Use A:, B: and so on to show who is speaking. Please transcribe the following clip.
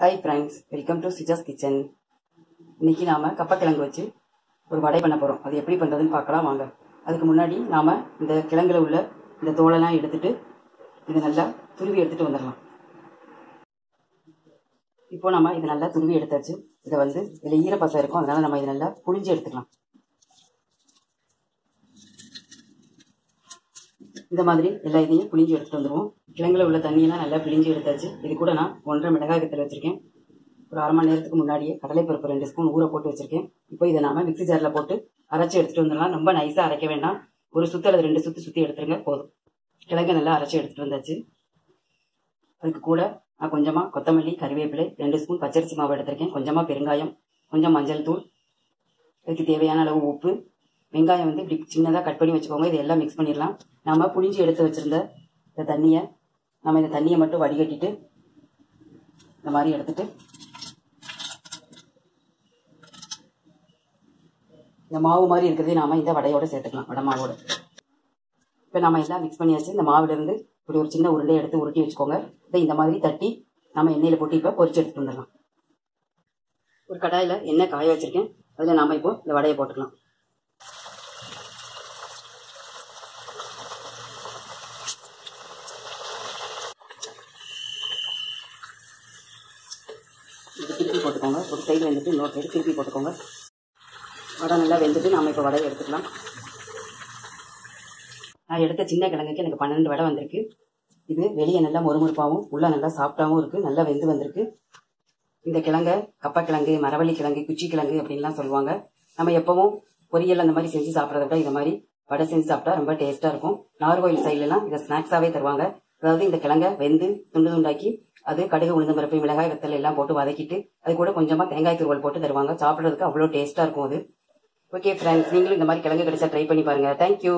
A: Hi friends welcome to Suja's kitchen இன்னைக்கு நாம கப்பக்கிழங்கு வச்சு ஒரு வடை பண்ண போகிறோம் அது எப்படி பண்ணுறதுன்னு பார்க்கலாம் வாங்க. அதுக்கு முன்னாடி நாம இந்த கிழங்குல உள்ள இந்த தோலெல்லாம் எடுத்துட்டு இதை நல்லா துருவி எடுத்துட்டு வந்துடலாம். இப்போ நம்ம இதை நல்லா துருவி எடுத்தாச்சு. இதை வந்து இதில் ஈரப்பசம் இருக்கும். அதனால நம்ம இதை நல்லா புழிஞ்சு எடுத்துக்கலாம். இந்த மாதிரி எல்லா இதையும் புளிஞ்சு எடுத்துட்டு வந்துடுவோம் கிழங்குல உள்ள தண்ணியெல்லாம் நல்லா பிழிஞ்சு எடுத்தாச்சு. இது கூட நான் ஒன்றரை மிளகாய் கத்தல் வச்சிருக்கேன். ஒரு அரை மணி நேரத்துக்கு முன்னாடியே கடலைப்பருப்பு ரெண்டு ஸ்பூன் ஊற போட்டு வச்சிருக்கேன். இப்போ இதை நாம மிக்ஸி ஜாரில் போட்டு அரைச்சி எடுத்துட்டு வந்துடலாம். ரொம்ப நைஸாக அரைக்க வேண்டாம். ஒரு சுத்து அல்லது ரெண்டு சுத்து சுற்றி எடுத்துருங்க போதும். கிழங்கு நல்லா அரைச்சி எடுத்துட்டு வந்தாச்சு. அதுக்கு கூட நான் கொஞ்சமாக கொத்தமல்லி கறிவேப்பிலை ரெண்டு ஸ்பூன் பச்சரிசி மாவு எடுத்திருக்கேன். கொஞ்சமாக பெருங்காயம் கொஞ்சம் மஞ்சள் தூள் அதுக்கு தேவையான அளவு உப்பு வெங்காயம் வந்து இப்படி சின்னதாக கட் பண்ணி வச்சுக்கோங்க. இது எல்லாம் மிக்ஸ் பண்ணிடலாம். நம்ம புளிஞ்சி எடுத்து வச்சிருந்த இந்த தண்ணியை நம்ம இந்த தண்ணியை மட்டும் வடிகட்டிட்டு இந்த மாதிரி எடுத்துட்டு இந்த மாவு மாதிரி இருக்கிறதே நாம் இந்த வடையோட சேர்த்துக்கலாம். வடை மாவோடு. இப்போ நம்ம எல்லாம் மிக்ஸ் பண்ணியாச்சு. இந்த மாவுலேருந்து இப்படி ஒரு சின்ன உருண்டை எடுத்து உருட்டி வச்சுக்கோங்க. இதை இந்த மாதிரி தட்டி நம்ம எண்ணெயில் போட்டு இப்போ பொரிச்சு எடுத்துட்டு வந்துடலாம். ஒரு கடாயில் எண்ணெய் காய வச்சுருக்கேன். அதில் நாம் இப்போ இந்த வடையை போட்டுக்கலாம். இது திருப்பி போட்டுக்கோங்க. ஒரு சைடு வெந்துட்டு இன்னொரு சைடு திருப்பி போட்டுக்கோங்க. வடை நல்லா வெந்துட்டு நாம் இப்போ வடையை எடுத்துக்கலாம். நான் எடுத்த சின்ன கிழங்குக்கு எனக்கு பன்னெண்டு வடை வந்திருக்கு. இது வெளியே நல்லா மொறுமொறுப்பாகவும் உள்ளே நல்லா சாப்பிட்டாவும் இருக்குது நல்லா வெந்து வந்திருக்கு. இந்த கிழங்க கப்பக்கிழங்கு மரவள்ளி கிழங்கு குச்சி கிழங்கு அப்படின்லாம் சொல்லுவாங்க. நம்ம எப்பவும் பொரியல் அந்த மாதிரி செஞ்சு சாப்பிட்றத விட இந்த மாதிரி வடை செஞ்சு சாப்பிட்டா ரொம்ப டேஸ்ட்டாக இருக்கும். நார்கோயில் சைட்லலாம் இதை ஸ்நாக்ஸாகவே தருவாங்க. அதாவது இந்த கிழங்க வெந்து துண்டு துண்டாக்கி அது கடுகு உளுந்த பருப்பு மிளகாய் வெத்தலை எல்லாம் போட்டு வதக்கிட்டு அது கூட கொஞ்சமா தேங்காய் துருவல் போட்டு தருவாங்க. சாப்பிட்றதுக்கு அவ்வளோ டேஸ்டா இருக்கும் அது. ஓகே ஃப்ரெண்ட்ஸ் நீங்களும் இந்த மாதிரி கிழங்கு கிடைச்சா ட்ரை பண்ணி பாருங்க. தேங்க்யூ